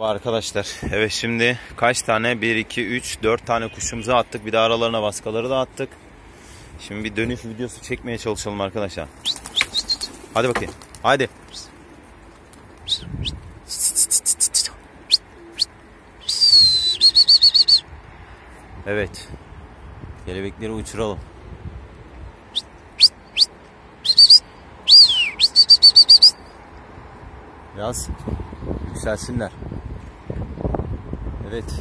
Arkadaşlar evet şimdi kaç tane 1 2 3 4 tane kuşumuzu attık bir de aralarına baskaları da attık. Şimdi bir dönüş videosu çekmeye çalışalım arkadaşlar. Hadi bakayım. Hadi. Evet. Kelebekleri uçuralım. Biraz yükselsinler. Evet.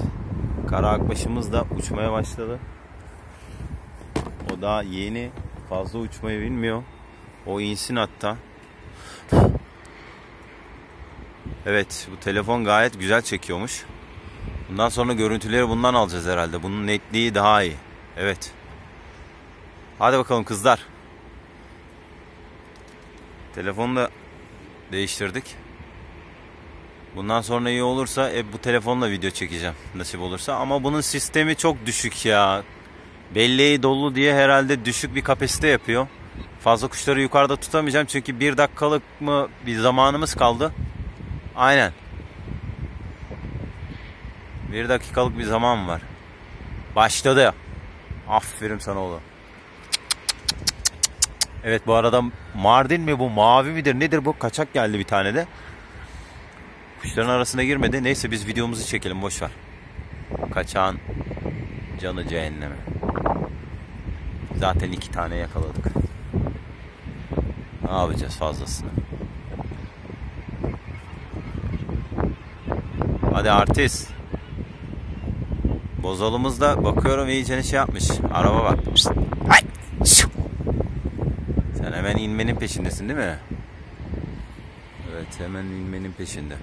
Kara akbaşımız da uçmaya başladı. O daha yeni fazla uçmayı bilmiyor. O insin hatta. Evet bu telefon gayet güzel çekiyormuş. Bundan sonra görüntüleri bundan alacağız herhalde. Bunun netliği daha iyi. Evet. Hadi bakalım kızlar. Telefonu da değiştirdik. Bundan sonra iyi olursa e, bu telefonla video çekeceğim nasip olursa. Ama bunun sistemi çok düşük ya. Belleği dolu diye herhalde düşük bir kapasite yapıyor. Fazla kuşları yukarıda tutamayacağım çünkü bir dakikalık mı bir zamanımız kaldı. Aynen. Bir dakikalık bir zaman var. Başladı. Aferin sana oğlum. Evet bu arada Mardin mi bu mavi midir nedir bu kaçak geldi bir tane de. Kuşların arasına girmedi. Neyse biz videomuzu çekelim boş ver. Kaçağın canı cehenneme. Zaten iki tane yakaladık. Ne yapacağız fazlasını? Hadi artist. Bozalımız da bakıyorum iyice şey yapmış. Araba bak. Sen hemen inmenin peşindesin değil mi? Evet hemen inmenin peşinde.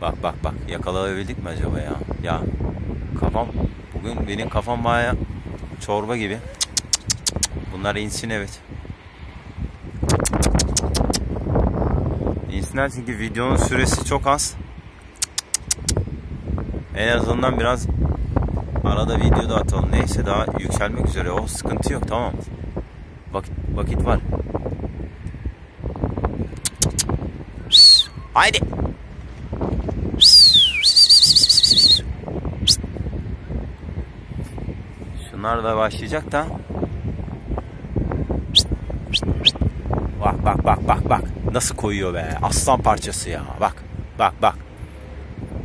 Bak bak bak yakalayabildik mi acaba ya? Ya kafam bugün benim kafam baya çorba gibi. Bunlar insin evet. İnsinler çünkü videonun süresi çok az. En azından biraz arada video da atalım. Neyse daha yükselmek üzere. O sıkıntı yok tamam. Vakit, vakit var. Haydi. Şunlar da başlayacak da. Bak bak bak bak bak. Nasıl koyuyor be. Aslan parçası ya. Bak bak bak.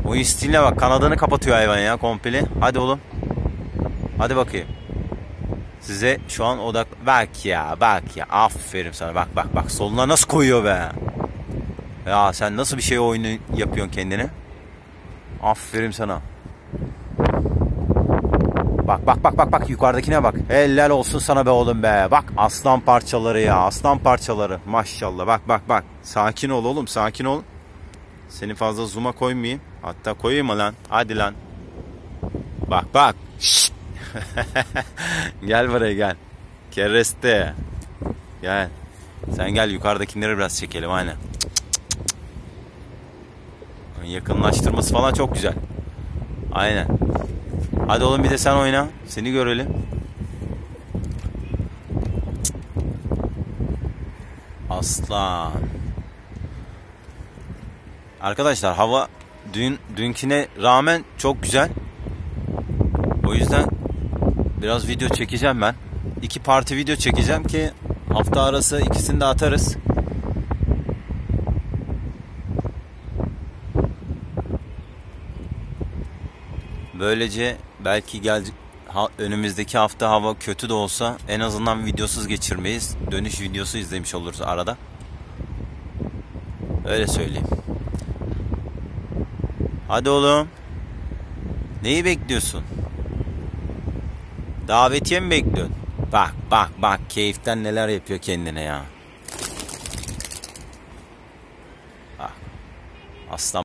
O istiline bak. Kanadını kapatıyor hayvan ya komple. Hadi oğlum. Hadi bakayım. Size şu an odak... Bak ya bak ya. Aferin sana. Bak bak bak. Soluna nasıl koyuyor be. Ya sen nasıl bir şey oyunu yapıyorsun kendine? Aferin sana. Bak bak bak bak bak yukarıdakine bak. Helal olsun sana be oğlum be. Bak aslan parçaları ya. Aslan parçaları. Maşallah. Bak bak bak. Sakin ol oğlum. Sakin ol. Seni fazla zoom'a koymayayım. Hatta koyayım lan? Hadi lan. Bak bak. gel buraya gel. Kereste. Gel. Sen gel yukarıdakileri biraz çekelim aynen. Yakınlaştırması falan çok güzel. Aynen. Hadi oğlum bir de sen oyna. Seni görelim. Aslan. Arkadaşlar hava dün dünküne rağmen çok güzel. O yüzden biraz video çekeceğim ben. İki parti video çekeceğim ki hafta arası ikisini de atarız. Böylece belki gelecek önümüzdeki hafta hava kötü de olsa en azından videosuz geçirmeyiz. Dönüş videosu izlemiş oluruz arada. Öyle söyleyeyim. Hadi oğlum. Neyi bekliyorsun? Davetiye mi bekliyorsun? Bak bak bak keyiften neler yapıyor kendine ya. Bak. Aslan